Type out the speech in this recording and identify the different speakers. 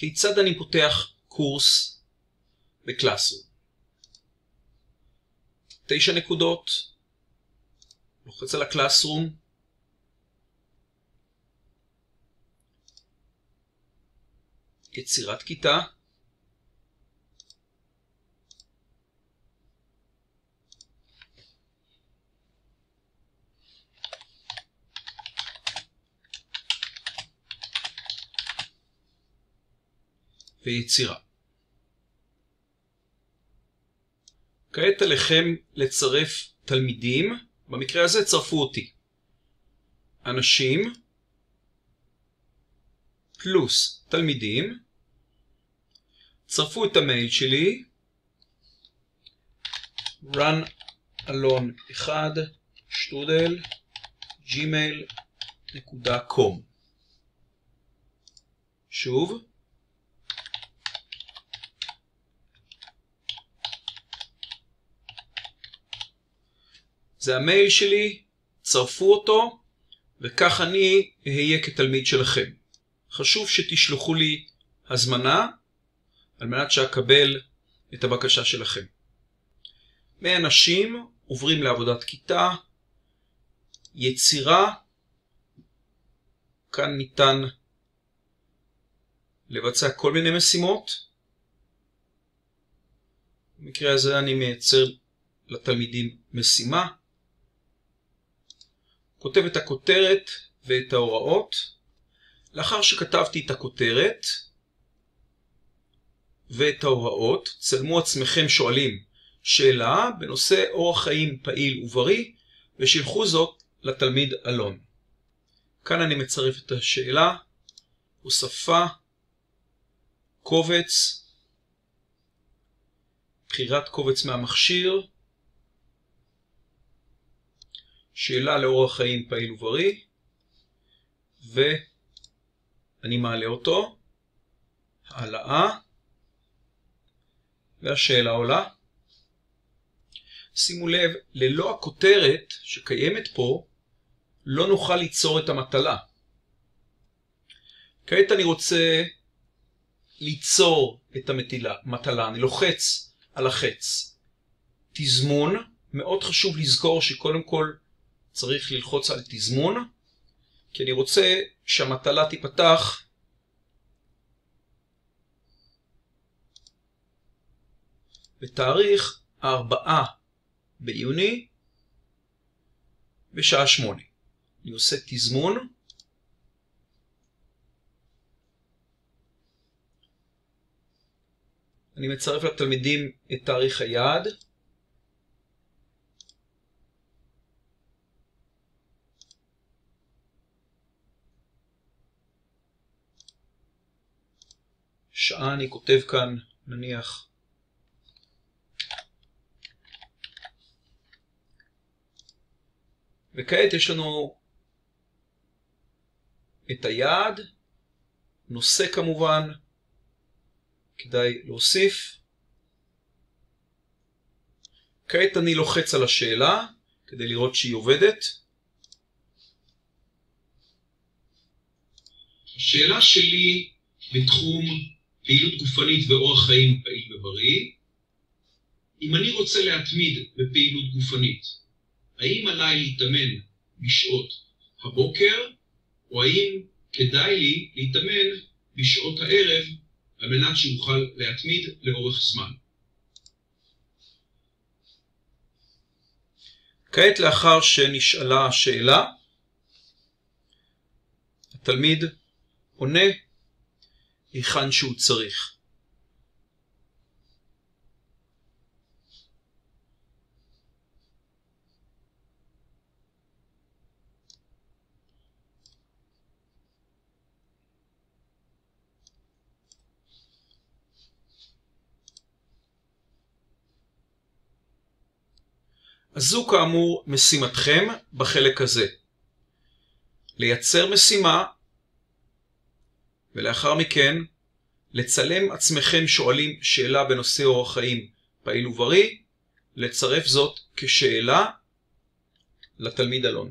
Speaker 1: כיצד אני פותח קורס בקלאסרום? תשע נקודות, לוחץ על הקלאסרום, יצירת כיתה, ויצירה. כעת עליכם לצרף תלמידים, במקרה הזה צרפו אותי. אנשים פלוס תלמידים, צרפו את המייל שלי, run אלון 1 שטרודל gmail.com שוב זה המייל שלי, צרפו אותו, וכך אני אהיה כתלמיד שלכם. חשוב שתשלחו לי הזמנה, על מנת שאקבל את הבקשה שלכם. מאנשים עוברים לעבודת כיתה, יצירה, כאן ניתן לבצע כל מיני משימות. במקרה הזה אני מייצר לתלמידים משימה. כותב את הכותרת ואת ההוראות. לאחר שכתבתי את הכותרת ואת ההוראות, צלמו עצמכם שואלים שאלה בנושא אורח חיים פעיל ובריא, ושילחו זאת לתלמיד אלון. כאן אני מצרף את השאלה, הוספה, קובץ, בחירת קובץ מהמכשיר, שאלה לאורח חיים פעיל ובריא, ואני מעלה אותו, העלאה, והשאלה עולה. שימו לב, ללא הכותרת שקיימת פה, לא נוכל ליצור את המטלה. כעת אני רוצה ליצור את המטלה, אני לוחץ על החץ. תזמון, מאוד חשוב לזכור שקודם כל צריך ללחוץ על תזמון, כי אני רוצה שהמטלה תיפתח בתאריך 4 ביוני בשעה 8. אני עושה תזמון. אני מצרף לתלמידים את תאריך היעד. שעה אני כותב כאן, נניח, וכעת יש לנו את היעד, נושא כמובן, כדאי להוסיף. כעת אני לוחץ על השאלה כדי לראות שהיא עובדת. השאלה שלי בתחום פעילות גופנית ואורח חיים פעיל ובריא, אם אני רוצה להתמיד בפעילות גופנית, האם עליי להתאמן בשעות הבוקר, או האם כדאי לי להתאמן בשעות הערב על מנת שאוכל להתמיד לאורך זמן. כעת לאחר שנשאלה השאלה, התלמיד עונה היכן שהוא צריך. אז זו כאמור משימתכם בחלק הזה. לייצר משימה ולאחר מכן לצלם עצמכם שואלים שאלה בנושא אורח חיים פעיל ובריא, לצרף זאת כשאלה לתלמיד אלון.